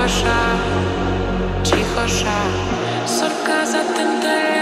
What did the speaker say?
Cicho xa, cicho xa, sorka za ten ten